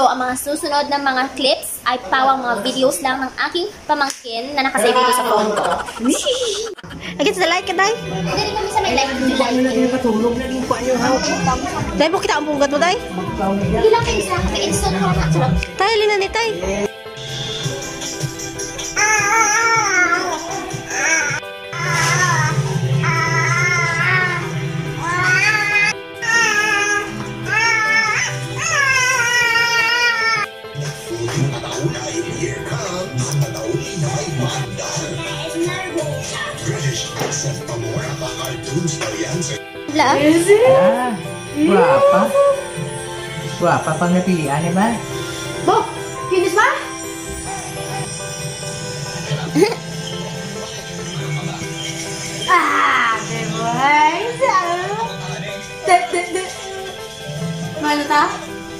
So, ang mga susunod na mga clips ay pawang mga videos lang ng aking pamangkin na nakasave dito sa phone ko. Agad sa like day. Rin kami sa may live. Paano na din patulog na din pa niyo ha? Day, mo kita ang punggat mo, day. Hindi lang kayo sa kaka-install ko na. Tay, alin na ni tay. Berapa pengertiannya, Mbak? Bo, finish, Mbak? ah,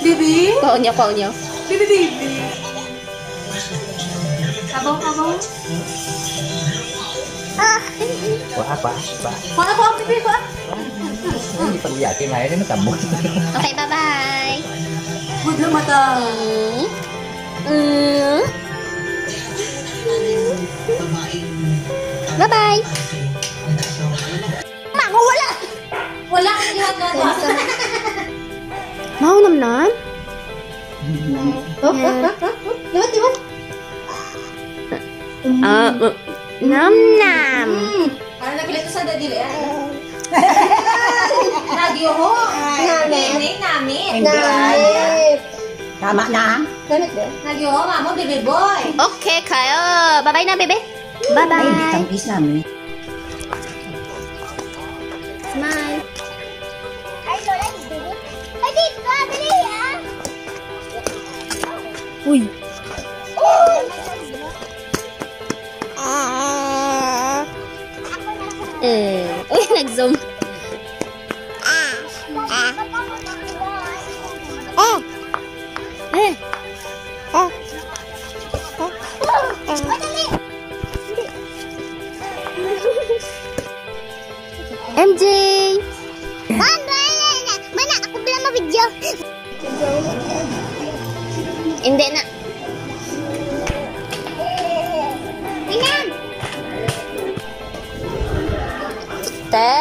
Bibi? Paunya, paunya. Bibi, bibi. Abang, abang. Ah. Wah, apa? Apa? Apa? Bibi, apa? Hindi pa uyakin na yun, matambot. Okay, bye-bye. Huwag lang mata. Mm. Bye-bye. Mango, wala! Wala kang na to. Mau namnan? Oh, Liwat, liwat. Ah, nam nam. Parang napilit ko sa dadili. 라디오 나미 나미 나미 나마 나 라디오 마모 베베 보이 오케이 가요 바이바이 나 베베 바이바이 나미 나미 스마일 Ui. Ừ, ui, nag-zoom. Video. Hindi na. Tingnan! Te?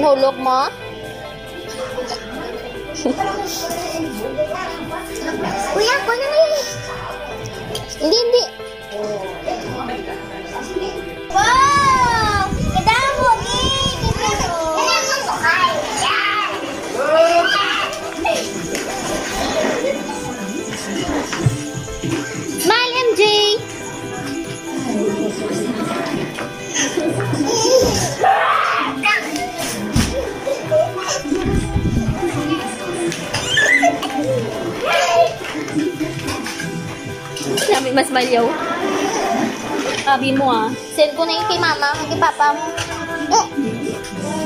Nahulog mo? Kuya, ako na Hindi, hindi. Mo ah. Send ko na yun kay mama, kay papa mo.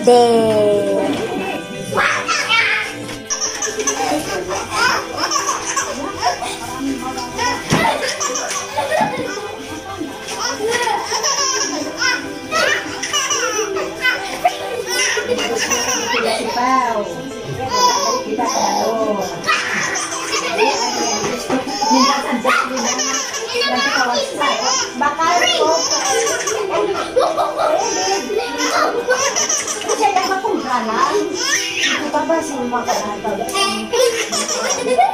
De. Saya dah kumpulan. Kita pasti makan apa? Kamu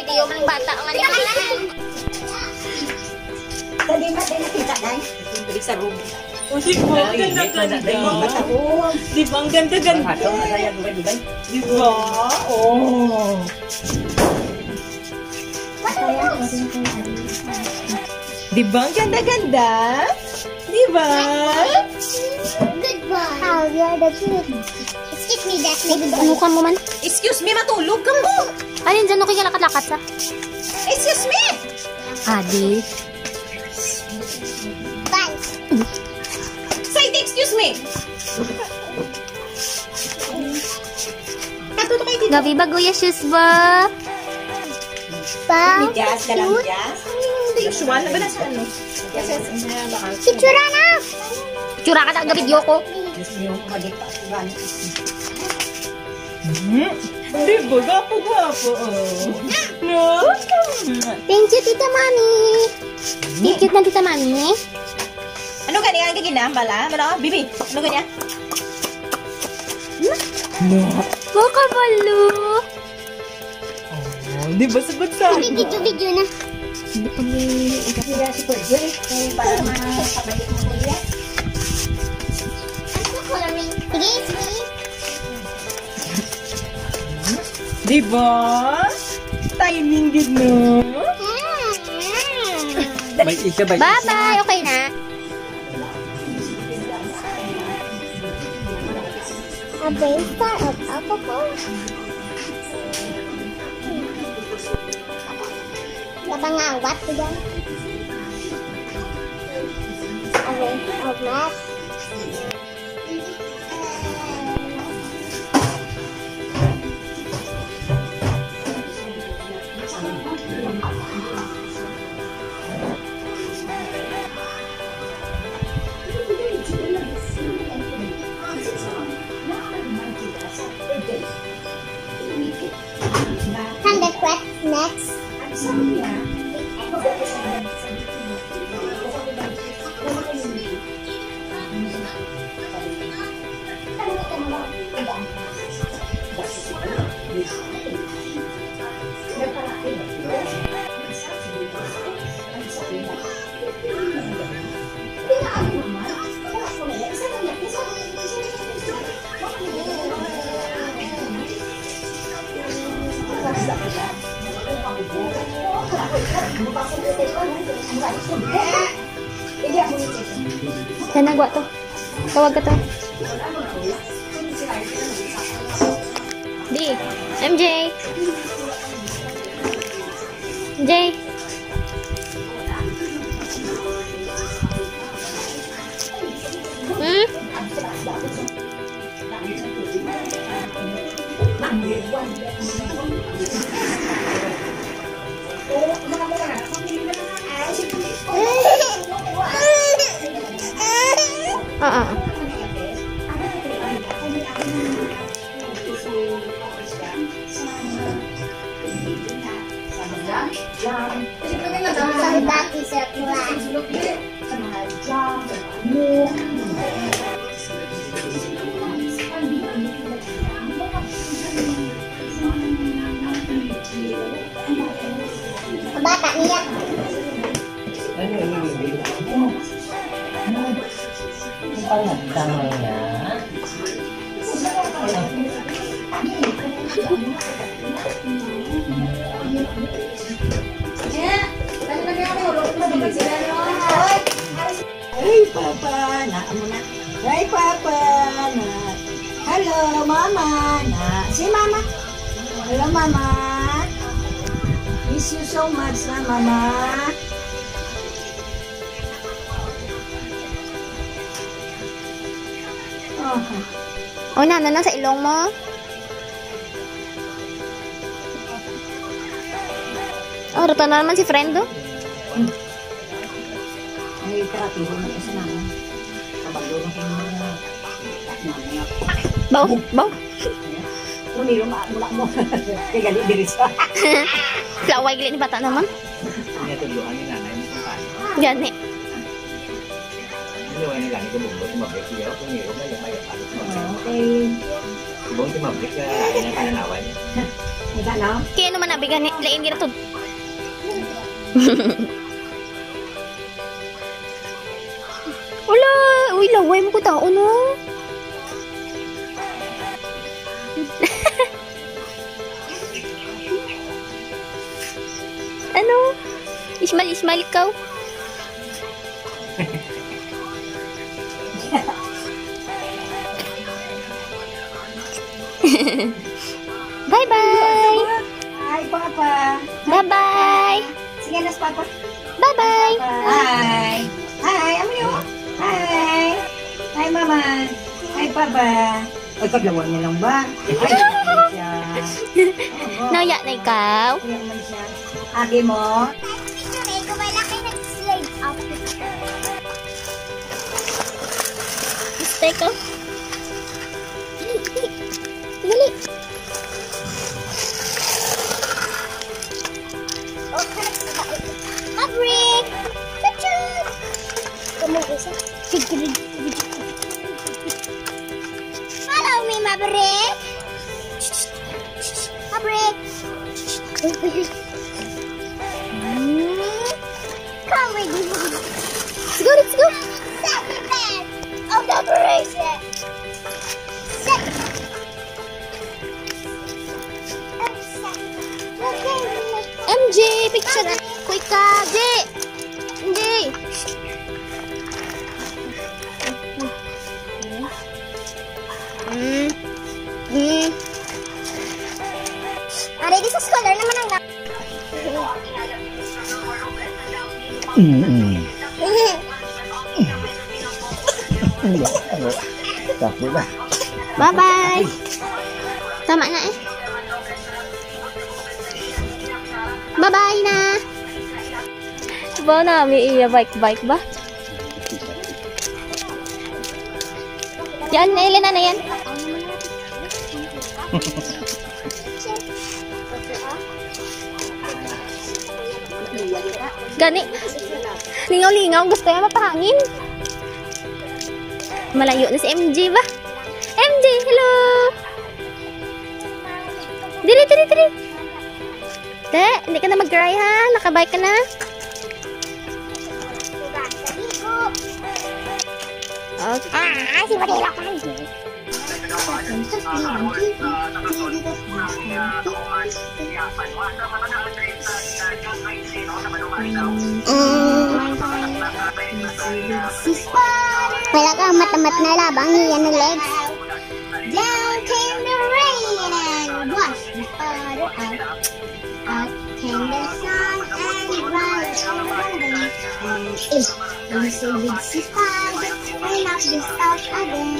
video ng bata man. Dali ba nakita na? Balik sa room. Di ba? Ang ganda-ganda. Di ba? Ang ganda-ganda. Hatong na kaya dugay dugay. Di ba? Oh. Di ba? Ang ganda-ganda? Di ba? Goodbye. How you're the good. Excuse me, ano ka mo man? Excuse me, matulog ka mo. Alin dyan, ka lakat-lakat sa? Excuse me. Adi. Bye. Say excuse me. Natuto kayo dito. Gabi ba, Guya Shoes ba? Pa? Medyas, dalang medyas. Usual na ba na sa ano? Pictura na! Pictura ka na, video ko. Hmm? Di di gwapo-gwapo. No. Thank you, Tita Mami. Thank you, Tita Mami. Ano ka niya? Ang lah, Ano? Oh, bibi, ano ka niya? No. Buka balo. Oh, di ba sagot sa? Video-video Di ba? Timing din, no? May isa ba? Bye-bye. Okay na. A star of alcohol. Napangawat ko dyan. A race of math. Yan, nagwa to. Tawag ka to. D. MJ. MJ. Hmm? uh -uh. Bapak, niat banget kamu ya Hai papa nak nak Hai papa nak Halo mama nak Si mama Halo mama Miss you. so much lah mama Oh, na na sa ilong mo. Oh, ruto na naman si friend do. Bau, bau. Muni rumah mulak mo. Kegali diri sa. Flaway gili ni bata naman. Gani. Gani. Ini wala lang ko bugo sa mabrik siya. Kung niro ba yung ayaw palit mo. Okay. Ibong si mabrik ka lain na pananawan? Kaya naman nabigan ni lain gina. Wala, uy laway mo ko tao no. ano? Ismal ismal ikaw. Bye bye. Hi, Papa. Bye bye. Sige na, Papa. Bye bye. Hi. Hi, ano yun? Hi. Hi, Mama. Hi, Papa. Ay, kadlawan niya lang ba? Naya na ikaw. Ate mo? Stay ko. Let's go, let's go. Second of the operation. Second. MJ, picture quick J. Ba? Bye-bye. Tama na eh. Bye-bye na. Ba na, may iya bike-bike ba? Yan, Elena na yan. Gani. Lingaw-lingaw. Gusto niya mapahangin. Malayo na si MJ ba? MJ, hello! Diri, diri, diri. De, hindi ka na mag-cry ha? Nakabike ka na? Okay. Ah, si Marila ka. Wala ka matamat na labang yan ng legs. Down came the rain and washed the spider out. Up came the sun and đi, yung nào? si Tad, may knocked out again.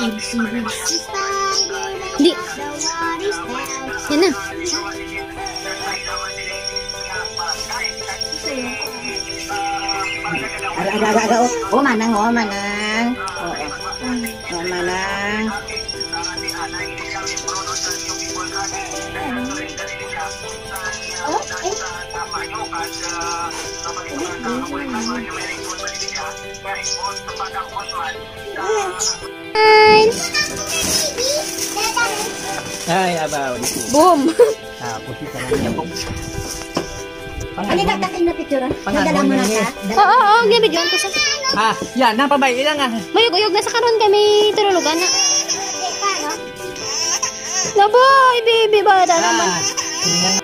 Yung tubig si Tad, Di. Yan na. Aga, aga, aga, aga. Oh, Ay, abaw. Boom! Tapos ito lang niya po. Ano ka takin na picture? Nadala mo na ka? Oo, oo, oh, gabi dyan to sa... Ah, yan. Napabay. Nga. Na sa karon kami turulugan na. Naboy, baby, bada naman. Ah,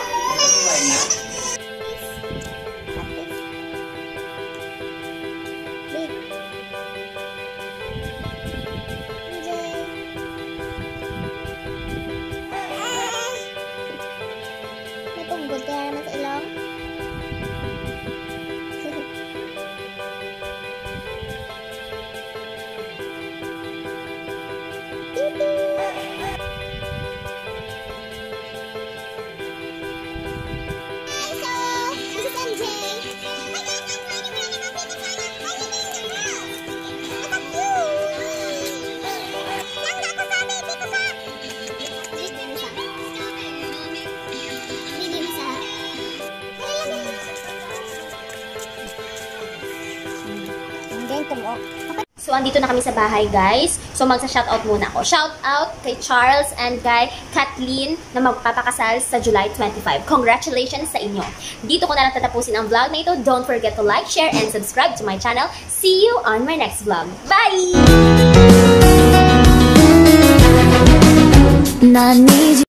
So, andito na kami sa bahay, guys. So, magsa-shoutout muna ako. Shoutout kay Charles and kay Kathleen na magpapakasal sa July 25. Congratulations sa inyo. Dito ko na lang tatapusin ang vlog na ito. Don't forget to like, share, and subscribe to my channel. See you on my next vlog. Bye!